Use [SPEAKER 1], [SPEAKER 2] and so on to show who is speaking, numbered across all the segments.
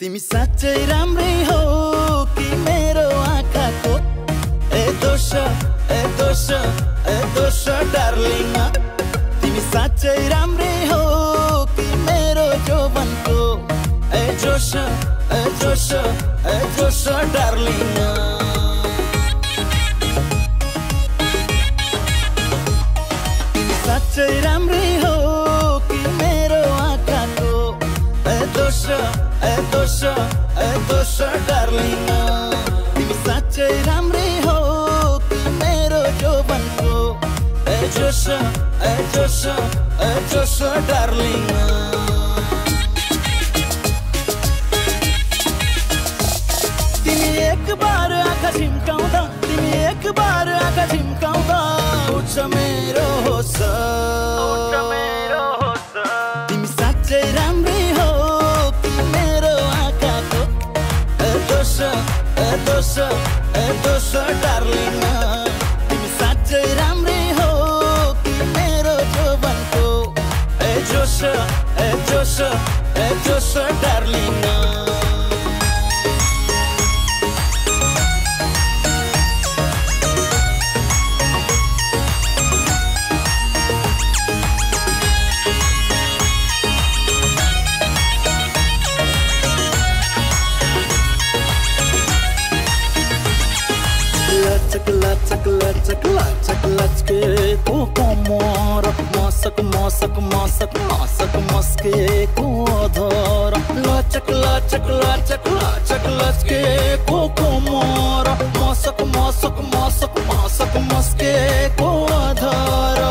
[SPEAKER 1] साँच्चै राम्रै हो कि मेरो आँखाको ए दोष ए दोष ए दोष डार्लिङ तिमी साँच्चै राम्रै हो कि मेरो जोबनको ए जोस ए जोस ए जोस डार्लिङ साँच्चै तिमी साँच्चै राम्रै हो कि मेरो तिमी एक बार आँखा झिम्काउँदा तिमी एक बार आँखा मेरो होस। ए दोष डार्लिङ तिमी साँच्चै राम्रै हो कि मेरो जोबनको ए जोस ए जोस ए जोस चकला चकला चकला चकलचके को को मोर, मसक मसक मसक मसक, मस्के को धर। लचक लचक लचक लचक लचके को को मोर, मसक मसक मसक मसक, मस्के को धर।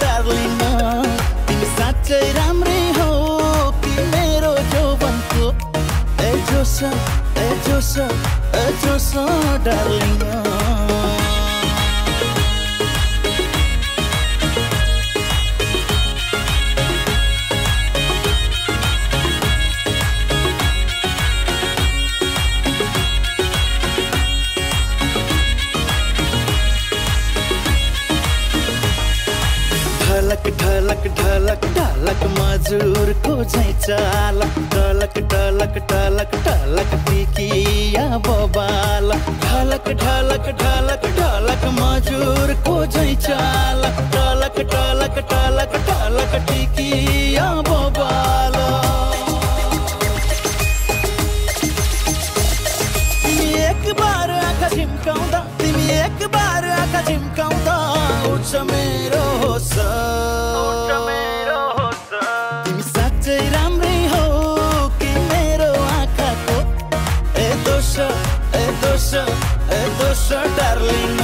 [SPEAKER 1] डार्लिङ तिमी साँच्चै राम्रै हो कि मेरो जोबनको ए जोस ए जोस ए जोस डार्लिङ ढलक ढलक ढलक ढलक मजुरको झै चाल ढलक ढलक ढलक ढलक टिकिया बबाल ढलक ढलक ढलक ढलक मजुरको झै चाल ढलक ढलक ढलक ढलक टिकिया बबाल एक बार झिम्काउँदा तिमी एक बार आँखा झिम्काउँदा उठ्छ मेरो होस तिमी साँच्चै राम्रै हो कि मेरो आँखाको ए दोष ए दोष ए दोष डार्लिङ